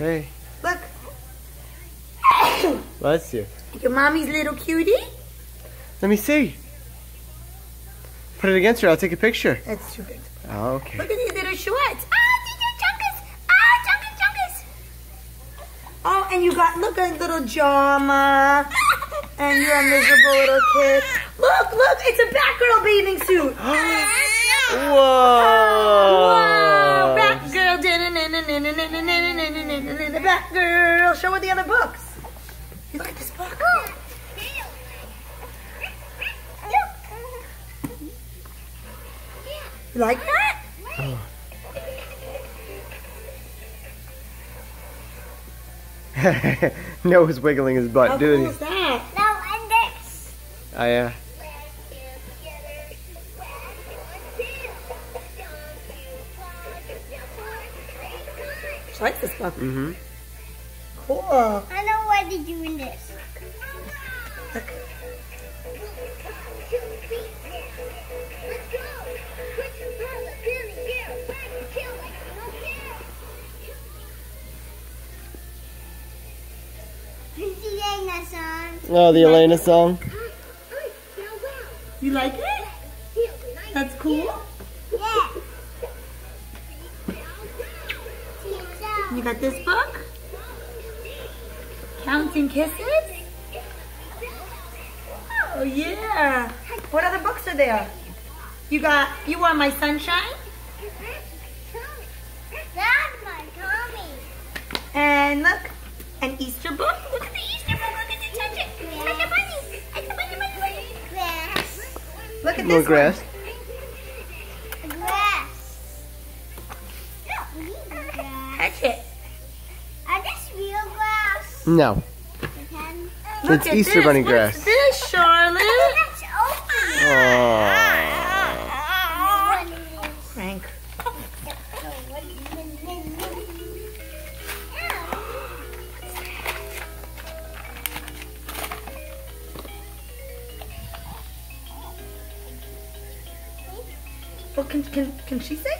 Okay. Look. Bless you. Your mommy's little cutie. Let me see. Put it against her. I'll take a picture. That's too big. Oh, okay. Look at these little shorts. Ah, these are chunkus. Ah, chunkus, chunkus. Oh, and you got, look at little Jama. And you're a miserable little kid. Look, look, it's a Batgirl bathing suit. Whoa! Batgirl. The Batgirl. Show her the other books. You look at this book. You like that? Noah's wiggling his butt, How dude. cool is that? No, and this. Oh, yeah. She likes this book. Mm-hmm. Cool. I know why they're doing this. Look. Song. Oh, the Elena song. You like it? That's cool. You this book? Counting Kisses? Oh, yeah. What other books are there? You got, you are my sunshine? That's my Tommy. And look, an Easter book. Look at the Easter book. Look at it. Touch it. Touch the bunny. Touch the bunny, bunny, bunny. Grass. Look at this grass. Grass. one. Grass. Touch it. Are this real grass? No. Look It's at Easter this. bunny What's grass. this, Charlotte? Let's open it. Oh. Frank. Well, can, can, can she sing?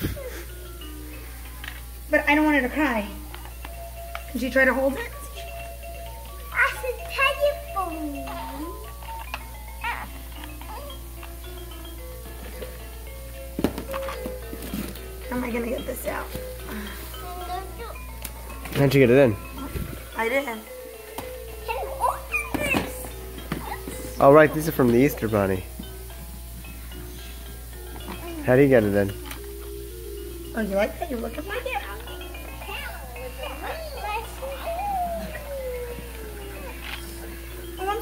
But I don't want her to cry. Can she try to hold it? That's a telephone. How am I gonna get this out? How'd you get it in? I didn't. Can you open this? Oh, right. These are from the Easter Bunny. How do you get it in? Oh, you like that? You're looking like it?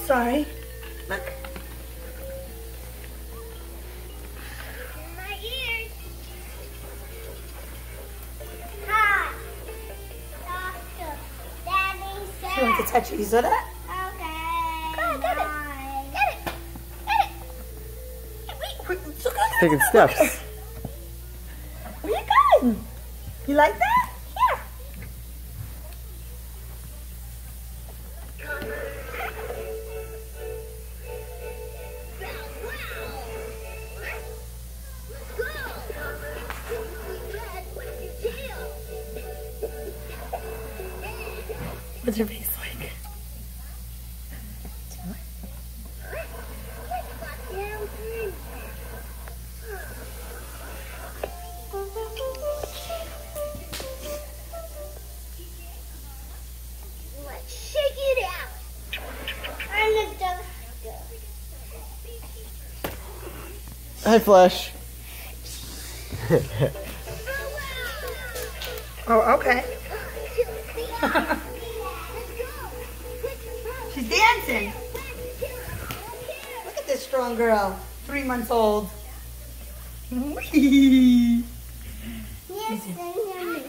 Sorry. Look. My ears. Hi. Doctor. Daddy said. She wants to touch it. You saw that? Okay. Go, get it. Get it. Get it. Wait, wait, Taking steps. Where you going? You like that? What's your face like? Let's shake it out. I'm the doctor. Hi, Flash. Oh, okay. She's dancing. Look at this strong girl. Three months old. Whee! Yes, I am.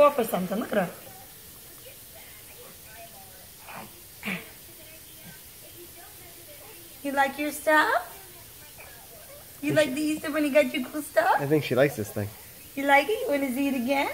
For something, look at her. You like your stuff? You like the Easter when he got you cool stuff? I think she likes this thing. You like it? You want to see it again?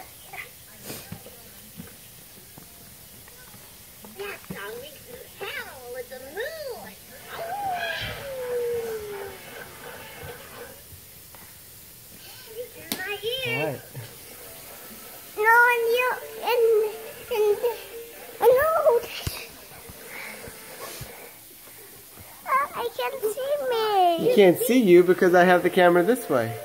can't see me. You can't see you because I have the camera this way.